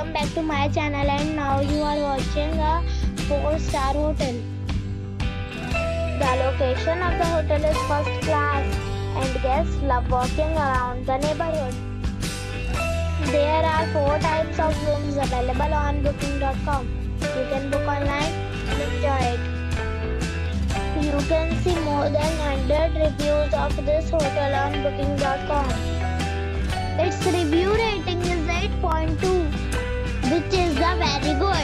welcome back to my channel and now you are watching a 4 star hotel. The location of the hotel is first class and guests love walking around the neighborhood. There are 4 types of rooms available on booking.com. You can book online and enjoy it. You can see more than 100 reviews of this hotel on booking.com. Its review rating is 8.2,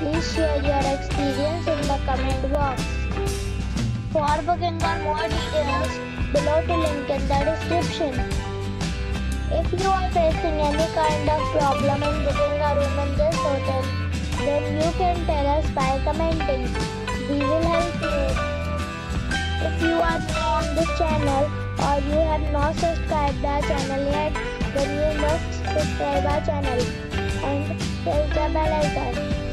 please share your experience in the comment box. For booking or more details, below to link in the description. If you are facing any kind of problem in booking a room in this hotel, then you can tell us by commenting. We will help you. If you are new on this channel or you have not subscribed our channel yet, then you must subscribe our channel and press the bell icon